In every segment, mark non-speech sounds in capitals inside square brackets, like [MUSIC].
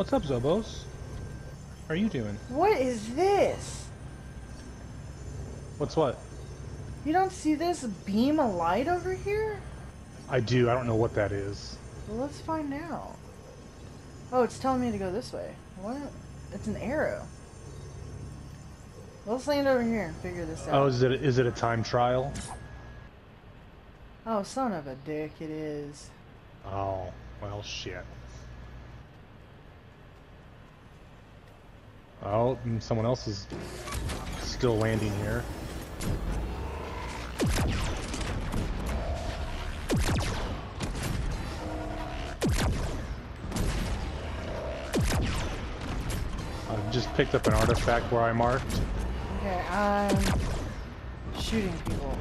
What's up, Zobos? How are you doing? What is this? What's what? You don't see this beam of light over here? I do. I don't know what that is. Well, let's find out. Oh, it's telling me to go this way. What? It's an arrow. Let's land over here and figure this oh, out. Oh, is it is it a time trial? Oh, son of a dick, it is. Oh, well, shit. Oh, someone else is still landing here. I've just picked up an artifact where I marked. Okay, I'm shooting people.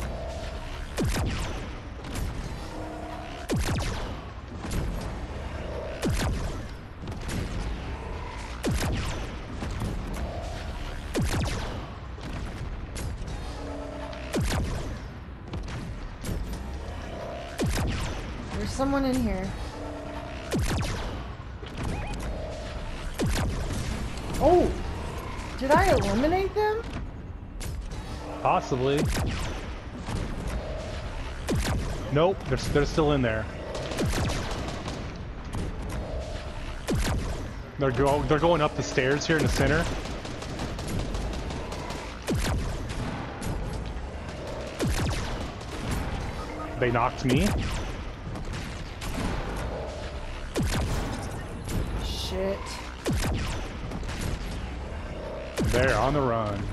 Someone in here. Oh! Did I eliminate them? Possibly. Nope, they're, they're still in there. They're go they're going up the stairs here in the center. They knocked me. They're on the run.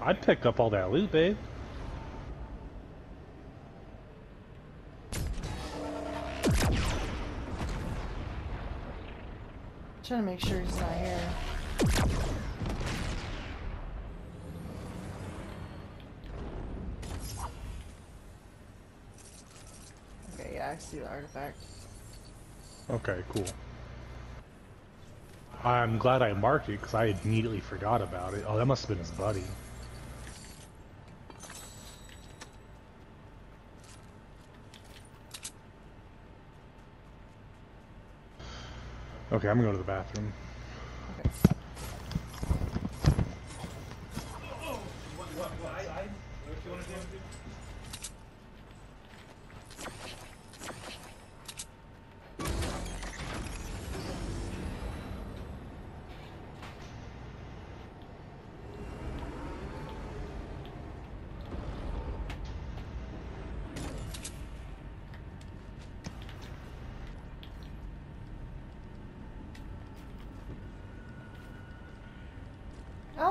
I'd pick up all that loot, babe. Trying to make sure he's not here. Okay, see the artifact. Okay, cool. I'm glad I marked it because I immediately forgot about it. Oh, that must have been his buddy. Okay, I'm gonna go to the bathroom. Okay. Oh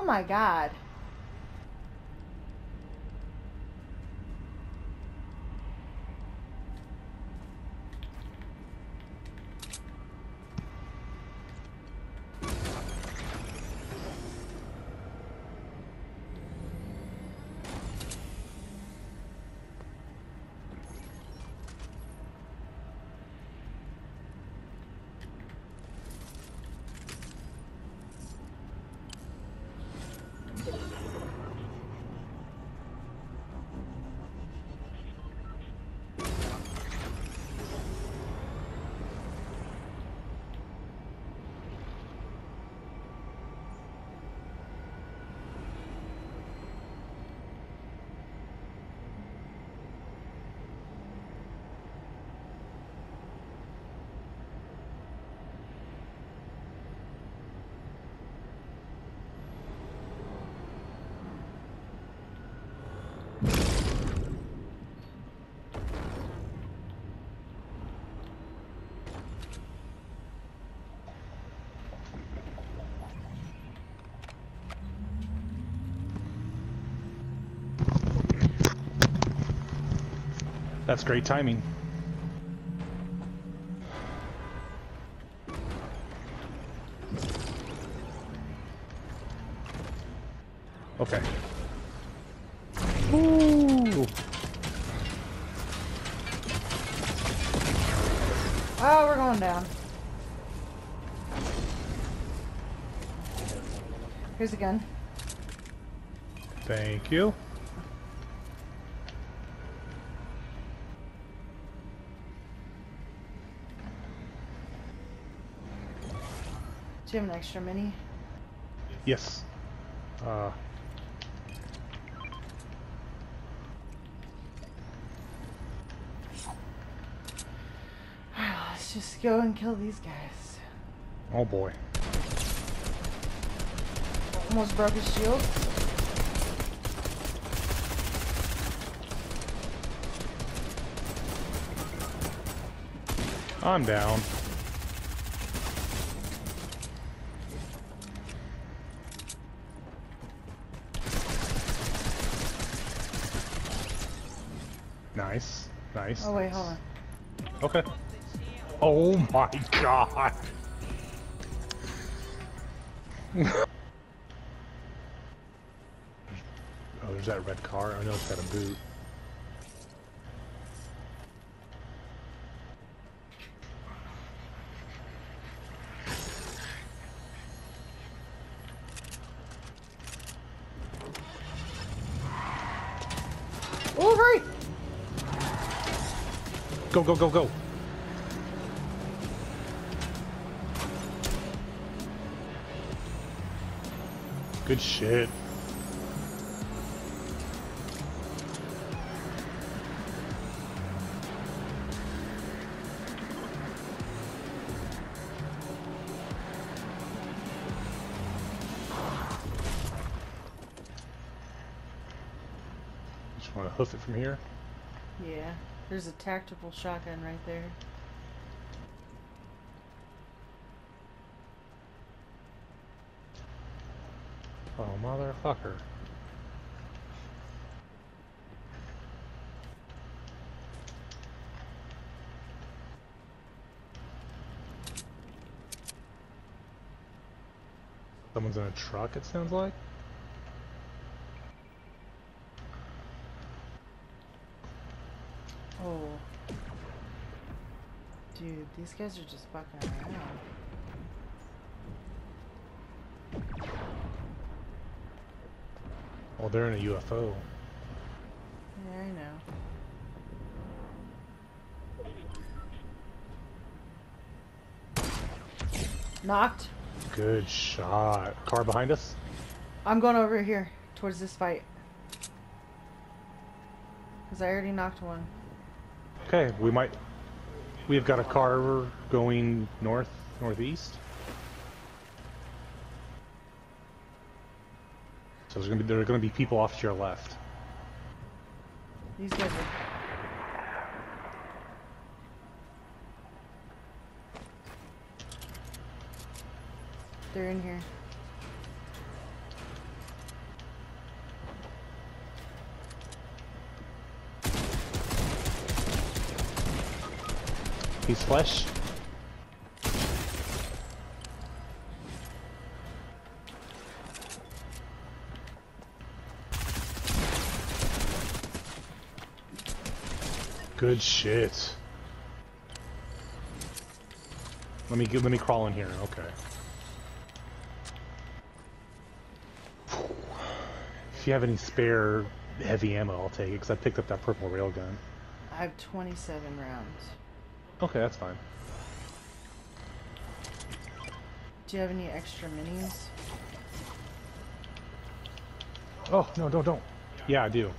my god. That's great timing. Okay. Ooh. Oh, we're going down. Here's a gun. Thank you. Do you have an extra mini? Yes. Uh, [SIGHS] Let's just go and kill these guys. oh boy. Almost broke his shield. I'm down. Nice. Nice. Oh wait, hold on. Okay. Oh my god. oh, there's that red car. I know it's got a boot. Oh, hurry! Go, go, go, go. Good shit. Just want to hoof it from here. There's a tactical shotgun right there. Oh, motherfucker. Someone's in a truck, it sounds like? Oh. Dude, these guys are just fucking around. Oh, they're in a UFO. Yeah, I know. Knocked. Good shot. Car behind us? I'm going over here towards this fight. Because I already knocked one. Okay, we might... We've got a car going north, northeast. So there's gonna be there are gonna be people off to your left. These guys are. They're in here. He's flesh. Good shit. Let me get, let me crawl in here. Okay. If you have any spare heavy ammo, I'll take it because I picked up that purple railgun. I have 27 rounds. Okay, that's fine. Do you have any extra minis? Oh no, don't don't. Yeah, I do.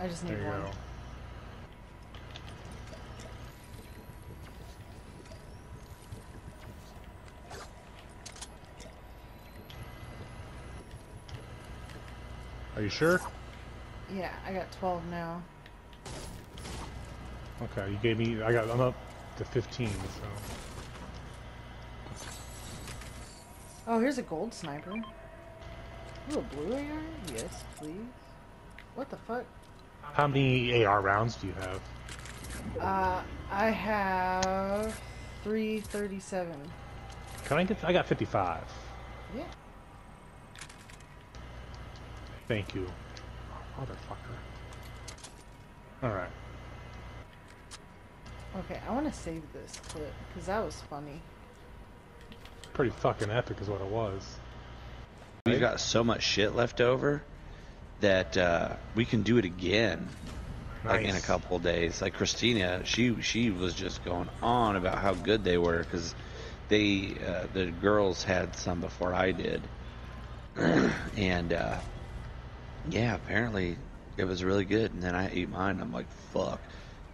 I just need There you one. go. Are you sure? Yeah, I got 12 now. Okay, you gave me. I got. I'm up to 15. So Oh, here's a gold sniper. Ooh, a blue AR? Yes, please. What the fuck? how many AR rounds do you have? Uh, I have 337. Can I get? I got 55. Yeah. Thank you, motherfucker. All right. Okay, I want to save this clip because that was funny. Pretty fucking epic is what it was. We've got so much shit left over that uh, we can do it again, like in a Nice. couple days. Like Christina, she she was just going on about how good they were because they uh, the girls had some before I did, [CLEARS THROAT] and uh, yeah, apparently it was really good. And then I ate mine. I'm like, fuck.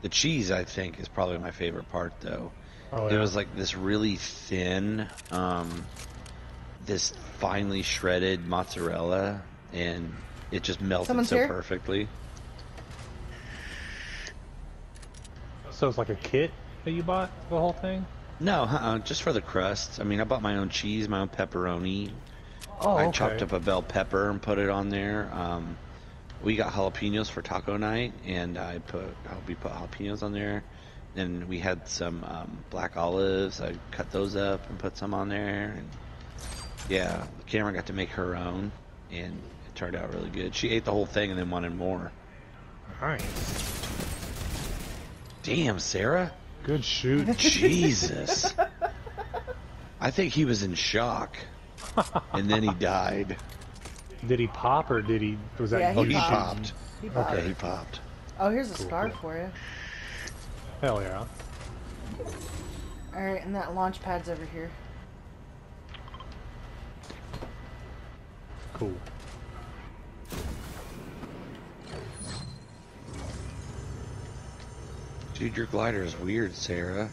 The cheese, I think, is probably my favorite part, though. Oh, yeah. It was like this really thin, um, this finely shredded mozzarella, and it just melted Someone's so here? perfectly. So it's like a kit that you bought the whole thing? No, uh-uh, just for the crust. I mean, I bought my own cheese, my own pepperoni. Oh, I okay. chopped up a bell pepper and put it on there. Um, we got jalapenos for taco night, and I put we put jalapenos on there. Then we had some um, black olives. I cut those up and put some on there. And yeah, Cameron got to make her own, and it turned out really good. She ate the whole thing and then wanted more. Nice. Damn, Sarah. Good shoot. [LAUGHS] Jesus. I think he was in shock, and then he died. Did he pop or did he? Was that Yeah, Oh, he popped. popped. He popped. Okay, he popped. Oh, here's a Cool, scar cool. for you. Hell yeah. Alright, and that launch pad's over here. Cool. Dude, your glider is weird, Sarah.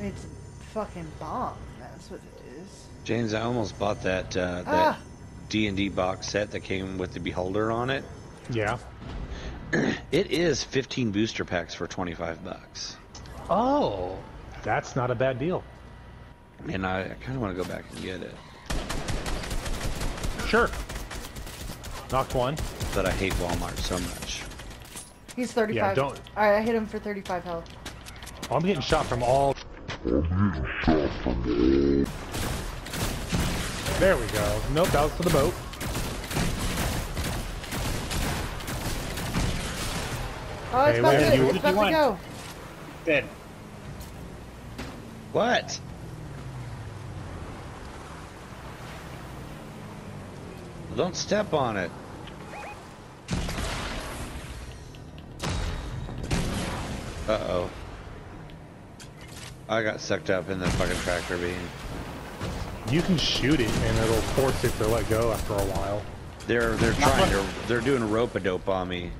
It's fucking bomb. That's what it is. James, I almost bought that uh, that Ah! D and D box set that came with the beholder on it. Yeah. [CLEARS THROAT] It is 15 booster packs for 25 bucks, Oh, that's not a bad deal. and I, I kind of want to go back and get it, Sure. Knocked one. but I hate Walmart so much. He's 35. Yeah, don't- Alright, I hit him for 35 health. I'm getting shot from all. There we go. Nope, that was for the boat. Oh, it's Hey, about, to, you- it's about to go. Dead. What? Don't step on it. Uh oh. I got sucked up in the fucking tractor beam. You can shoot it and it'll force it to let go after a while. They're they're trying to they're doing a rope a dope on me.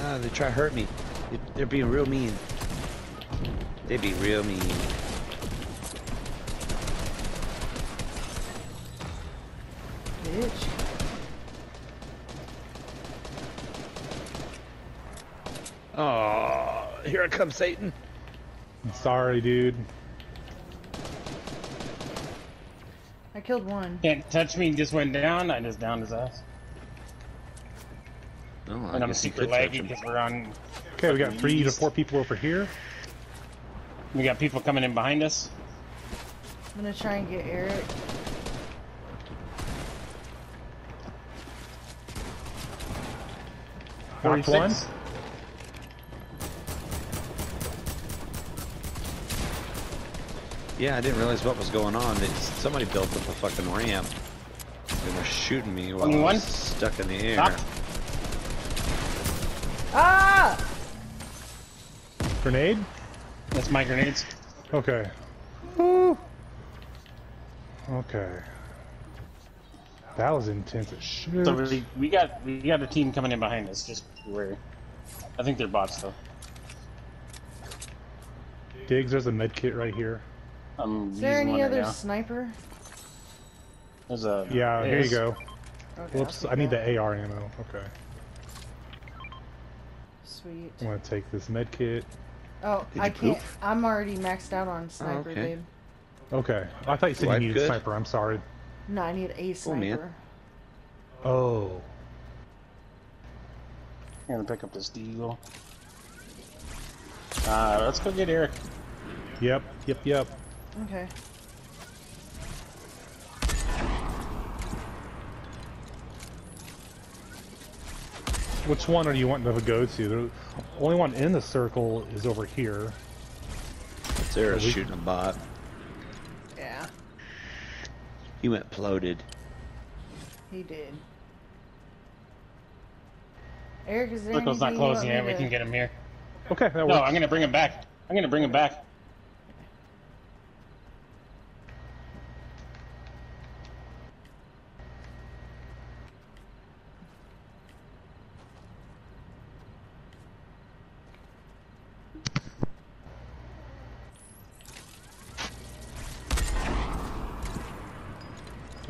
Ah, they try to hurt me. They- They're being real mean. They be real mean. Bitch. Oh, here it comes Satan. I'm sorry, dude. I killed one. Can't touch me. Just went down. I just downed his ass. Oh, I and I'm guess you super laggy because we're on. Okay, we got fucking three to four people over here. We got people coming in behind us. I'm gonna try and get Eric. Knocked one. Yeah, I didn't realize what was going on. They, somebody built up a fucking ramp. They were shooting me while I Only one? was stuck in the air. Knocked. Ah! Grenade? That's my grenades. Okay. Woo. Okay. That was intense as shit. So we, we got we got a team coming in behind us. Just beware. I think they're bots though. Diggs, there's a med kit right here. I'm Is there any other now. sniper? There's a Yeah, here you go. Okay, Whoops, I'll need take the AR ammo. Okay. Sweet. I'm gonna take this med kit. Oh, Did I can't. poop? I'm already maxed out on sniper, okay. babe. Okay. I thought you said Life you needed good? sniper. I'm sorry. No, I need a sniper. Oh, man. sniper. Oh. I'm gonna pick up this deagle. Uh, let's go get Eric. Yep. Yep. Yep. Okay. Which one are you wanting to go to? The only one in the circle is over here. Sarah's we- shooting a bot. Yeah, He went ploded. he did. Eric, is there Circle's not anything closing me yet. We to- can get him here. Okay, that No, works. I'm gonna bring him back. I'm gonna bring him back.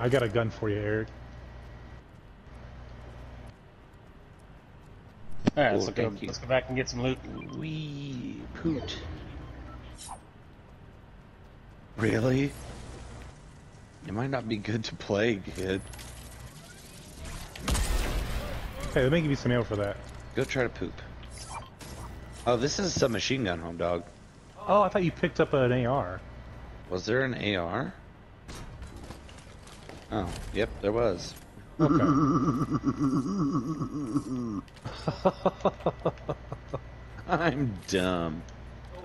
I got a gun for you, Eric. All right, Cool, let's go. Let's go back and get some loot. Wee poot. Really? It might not be good to play, kid. Hey, let me give you some ammo for that. Go try to poop. Oh, this is a submachine gun, home dog. Oh, I thought you picked up an AR. Was there an AR? Oh, yep, there was. Okay. [LAUGHS] I'm dumb.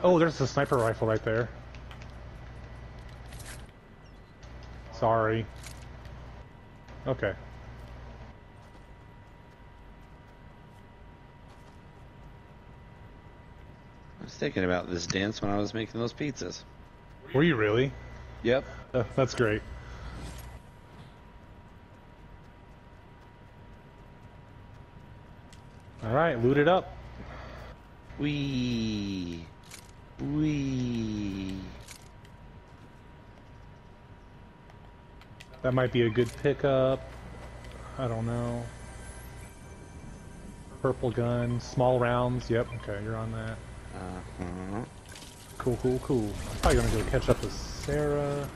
oh, there's a sniper rifle right there. Sorry. Okay. I was thinking about this dance when I was making those pizzas. Were you really? Yep. Uh, that's great. All right, loot it up. Wee. Wee. That might be a good pickup. I don't know. Purple gun, small rounds. Yep. Okay, you're on that. Uh-huh. Cool, cool, cool. I'm probably gonna go catch up with Sarah.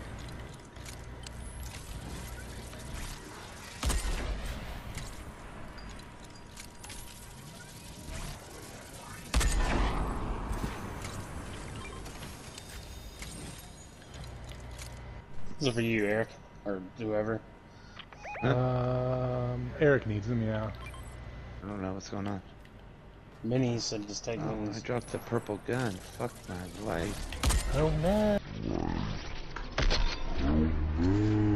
This is for you, Eric, or whoever. Um, Eric needs them. Yeah. I don't know what's going on. Minnie said just take Oh, I dropped the purple gun. Fuck my life. Oh no.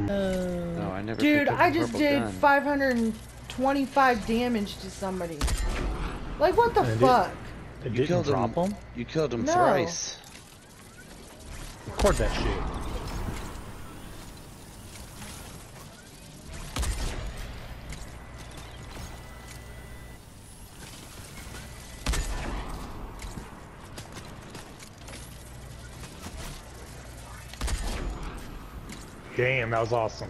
No, I never Dude, I just did gun. 525 damage to somebody. Like, what the And fuck? It You killed drop him. them. You killed him No. thrice. Record that shit. Damn, that was awesome.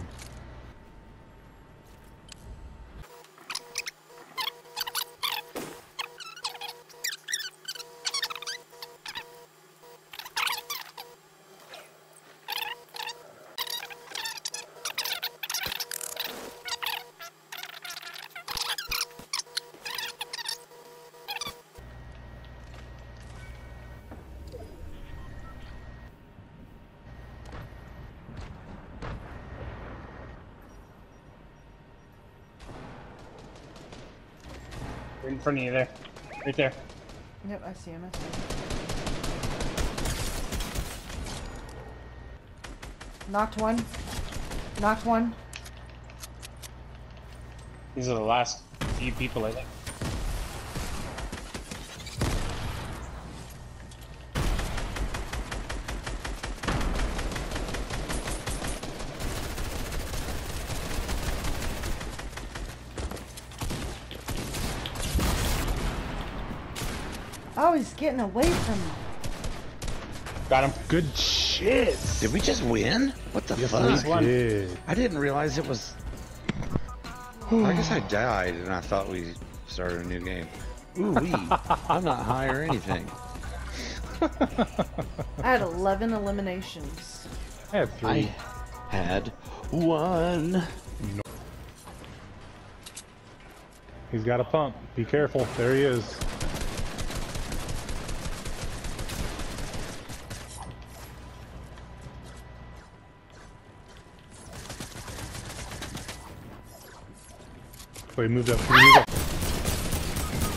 Front of you there. Right there. Yep, I see him. I see him. Knocked one. Knocked one. These are the last few people, I think. Oh, he's getting away from me. Got him. Good shit. Did we just win? What the Yes, fuck? we did. I didn't realize it was. I guess I died and I thought we started a new game. Ooh wee. [LAUGHS] I'm not high or anything. I had 11 eliminations. I had three. I had one. No. He's got a pump. Be careful. There he is. So he moved up. He moved up.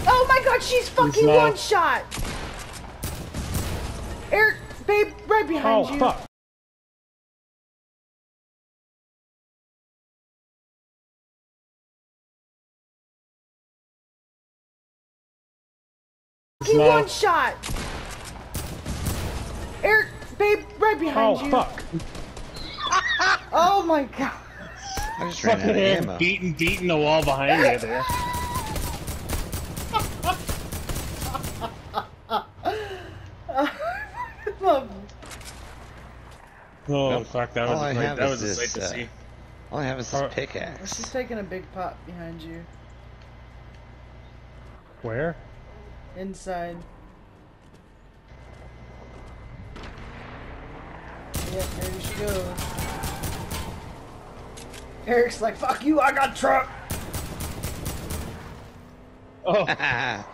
Oh she's fucking one shot. Eric, babe, right behind Oh you. fuck! Fucking not- one shot. Eric, babe, right behind Oh you. fuck! Oh, [LAUGHS] oh my god. I just ran out of Fucking ammo. beating, beating the wall behind you there. [LAUGHS] Oh Well, fuck, that all was I a, great, have that is was a sight to uh, see. All I have is this Uh, She's pickaxe. taking a big pot behind you. Where? Inside. Yep, there she goes. Eric's like, fuck you, I got truck. Oh, [LAUGHS]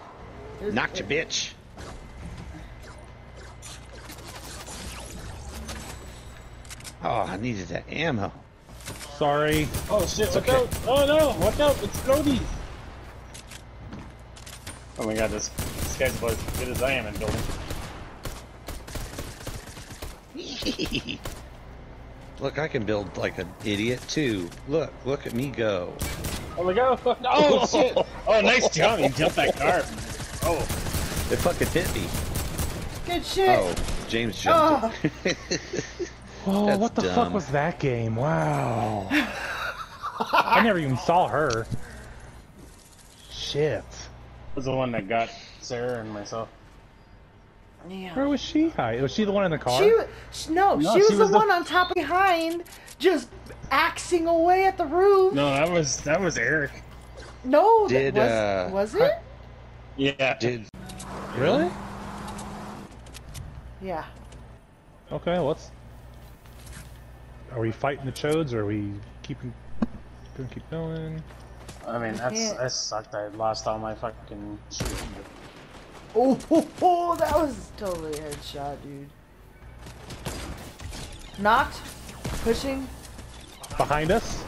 Knocked you, bitch. Oh, I needed that ammo. Sorry. oh shit, watch okay. out! Oh no, watch out, it's Brody! Oh my god, this, this guy's about as good as I am in building. [LAUGHS] look, I can build like an idiot too. Look, look at me go. Oh my god, oh, oh [LAUGHS] shit! Oh, nice jump, you jumped that car. Oh, It fucking hit me. Good shit. Oh, James jumped it. Ah. [LAUGHS] Oh, That's what the fuck was that game? Wow. [LAUGHS] I never even saw her. Shit. was the one that got Sarah and myself. Yeah. Where was she? Hi. Was she the one in the car? She, wa- sh no, No, she was she the was the- one on top behind, just axing away at the roof. No, that was that was Eric. No, that Did, was, uh, was it? Yeah. Did Really? Yeah. Okay, let's. Are we fighting the chodes or are we keeping. Gonna keep going? I mean, that's Yeah. that sucked. I lost all my fucking shit. Oh, ho, [LAUGHS] ho, that was totally a headshot, dude. Knocked, pushing. Behind us?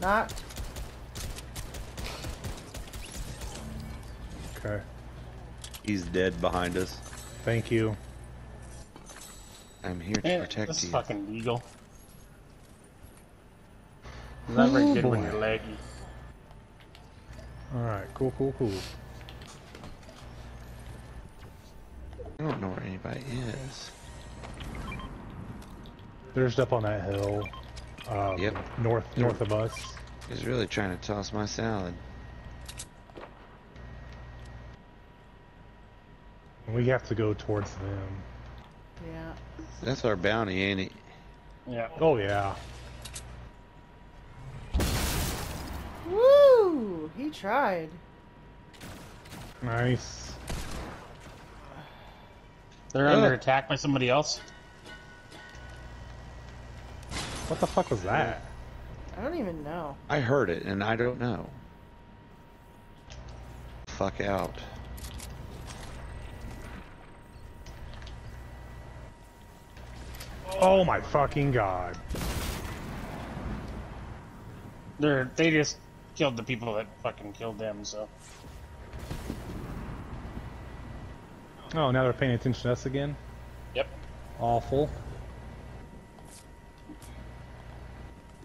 Knocked. Okay. he's dead behind us? Thank you. I'm here to Man, protect this you. fucking eagle. It's not very Oh, good when you're laggy. Alright, cool, cool, cool. I don't know where anybody is. They're just up on that hill. Um, Yep. North, north of us. He's really trying to toss my salad. We have to go towards them. Yeah. That's our bounty, ain't it? Yeah. Oh yeah. He tried. Nice. They're Yeah. under attack by somebody else. What the fuck was that? I don't even know. I heard it, and I don't know. Fuck out. Oh my fucking god. They're they just killed the people that fucking killed them. So Oh, now they're paying attention to us again? yep. Awful.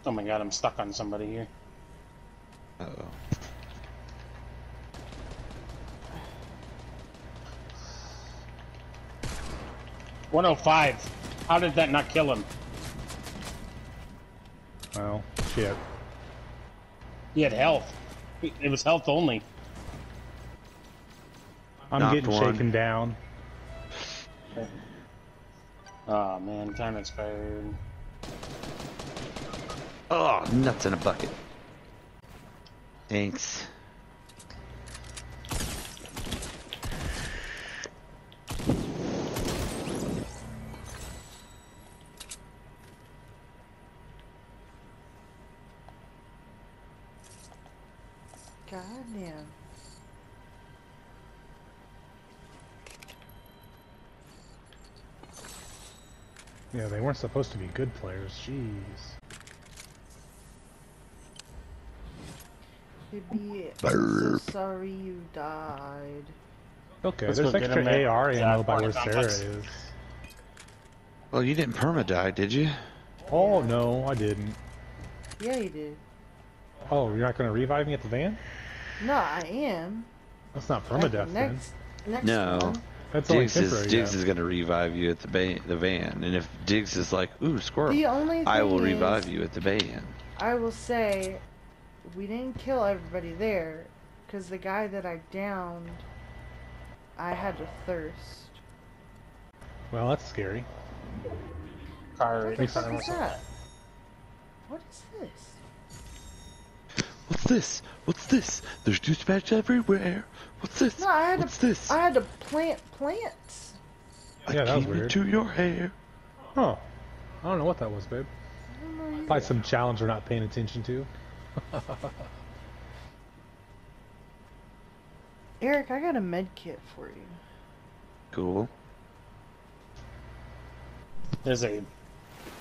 Oh my god, I'm stuck on somebody here. Uh oh. One oh five. How did that not kill him? Well, shit. He had health. It was health only. I'm Knocked getting one. shaken down. Oh man, time expired. Oh, nuts in a bucket. Thanks. God damn. Yeah, they weren't supposed to be good players. Jeez. Pibby, I'm so Burp. sorry you died. Okay, Let's there's go extra him at AR ammo that by where point Sarah is. Well, you didn't perma die, did you? Oh no, I didn't. Yeah, you did. Oh, you're not gonna revive me at the van? No, I am. That's not At permadeath the then. next, next No. one. That's Diggs is. Diggs yeah. is gonna revive you at the ba- the van, and if Diggs is like, "Ooh, squirrel," The only I will is, revive you at the van. I will say, we didn't kill everybody there, because the guy that I downed, I had to thirst. Well, that's scary. Car, What the fuck is that? What is this? What's this? What's this? There's dispatch everywhere. What's this? No, I had What's to. this? I had to plant plants. I Yeah, that was came weird. into your hair. Huh. I don't know what that was, babe. I don't know Probably some challenge we're not paying attention to. [LAUGHS] Eric, I got a med kit for you. Cool. There's a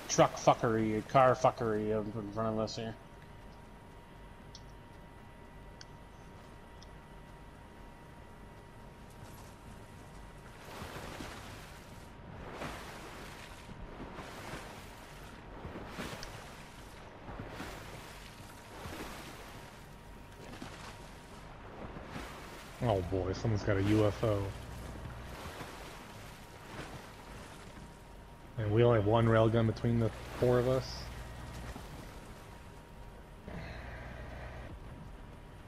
truck fuckery, a car fuckery up in front of us here. Oh boy, someone's got a UFO. And we only have one railgun between the four of us.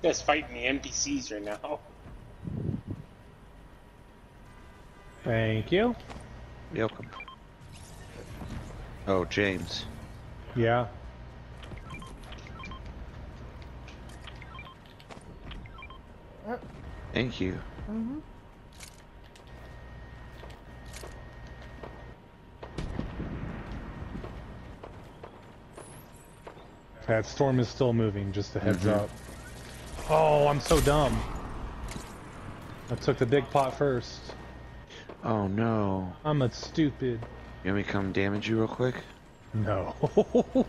You guys fighting the NPCs right now. Thank you. Welcome. Oh, James. Yeah. Yep. Thank you. Mm-hmm. That storm is still moving, just a heads Mhm. up. Oh, I'm so dumb. I took the big pot first. Oh no. I'm a stupid. You want me to come damage you real quick? No. [LAUGHS]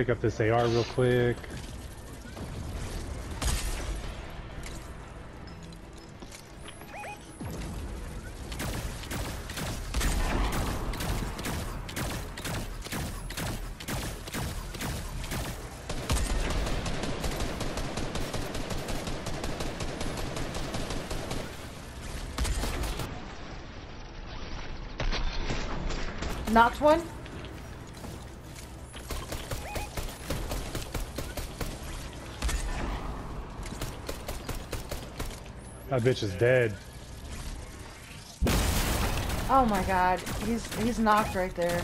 pick up this AR real quick. Knocked one. That bitch is dead. Oh my god, he's he's knocked right there.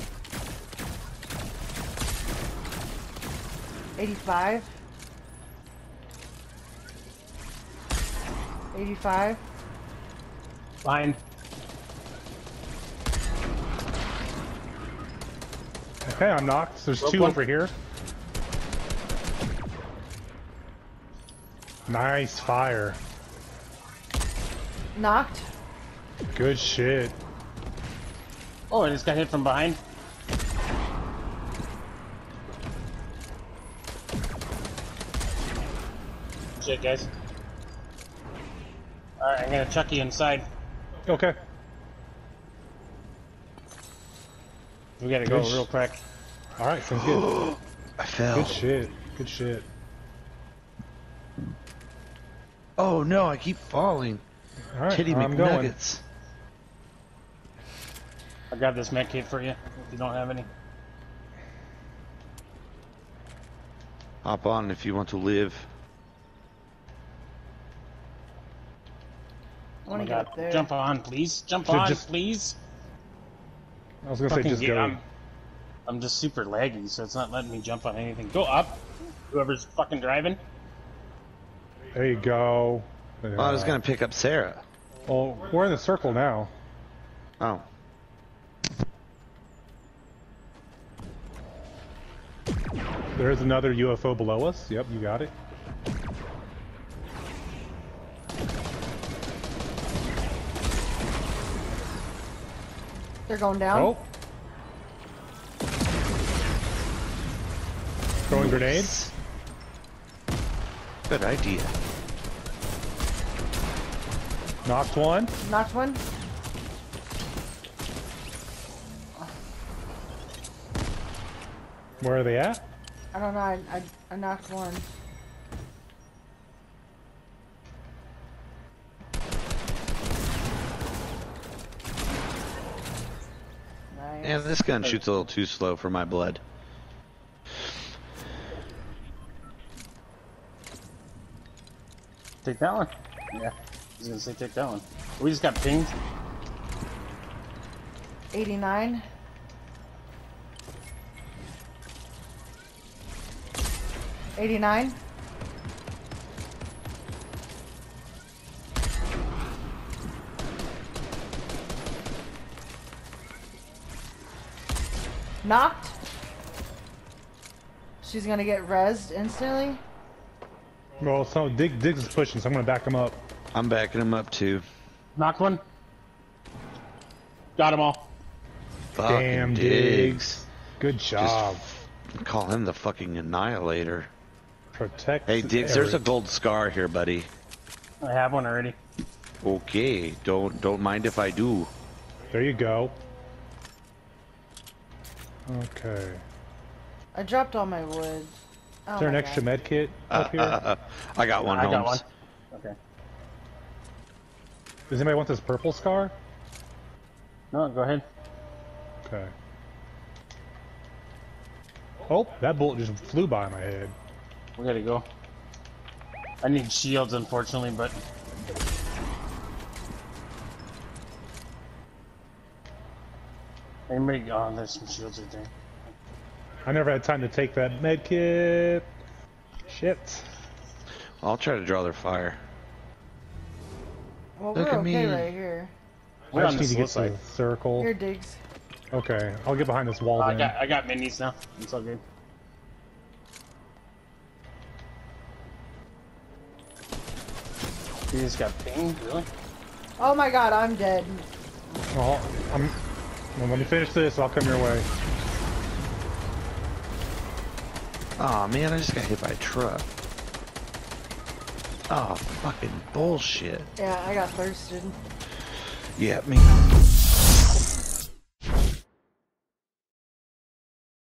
85. 85. Line. Okay, I'm knocked. There's Broke two one. over here. Nice fire. Knocked. Good shit. Oh, I just got hit from behind. Shit, guys. Alright, I'm gonna chuck you inside. Okay. We gotta go Good sh- real quick. Alright, sounds [GASPS] good. I fell. Good shit. Good shit. Oh no, I keep falling. Alright, Titty I'm going. McNuggets. I got this med kit for you if you don't have any. Hop on if you want to live. I Oh want my to get up there. Jump on, please. Jump Ju- on, just- please. I was gonna say Fucking just get- go. I'm, I'm just super laggy, so it's not letting me jump on anything. Go up. Whoever's fucking driving. There you go. Oh, I was gonna pick up Sarah. Well, we're in the circle now. Oh. There is another UFO below us. Yep, you got it. They're going down. Oh. Throwing grenades. Good idea. Knocked one. Knocked one. Where are they at? I don't know. I, I, I knocked one. Nice. And this gun shoots a little too slow for my blood. Take that one. Yeah. I was gonna say take that one. We just got pinged. 89. Eighty-nine. Knocked. She's gonna get rezzed instantly. Well, so Dig, Diggs is pushing, so I'm gonna back him up. I'm backing him up too. Knocked one. Got them all. Fucking Damn, Diggs. Good job. Call him the fucking annihilator. Protect. Hey Diggs, there's a gold scar here, buddy. I have one already. Okay, don't don't mind if I do. There you go. Okay. I dropped all my wood. Oh Is there an my extra God. med kit up uh, here? Uh, uh, I got one, I got one. Okay. Does anybody want this purple scar? No, go ahead. Okay. Oh, that bullet just flew by my head. We gotta go. I need shields, unfortunately, but anybody? Oh, there's some shields right there. I never had time to take that med kit. Shit. I'll try to draw their fire. Well, Look we're at okay me. right here. We're I on just need to get slow to the circle. Here, Diggs. Okay, I'll get behind this wall I then. got I got minis now. It's all good. You just got pinged, really? Oh my god, I'm dead. Well, I'm, well, let me finish this. I'll come your way. Oh man, I just got hit by a truck. Oh, fucking bullshit. Yeah, I got thirsted. Yeah, me.